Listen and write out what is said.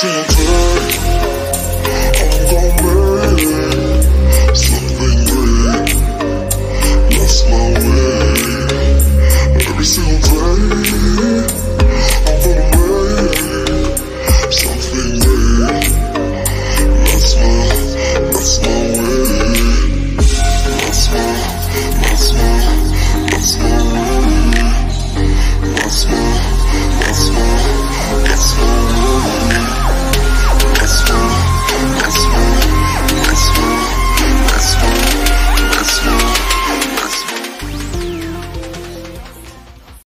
feel good.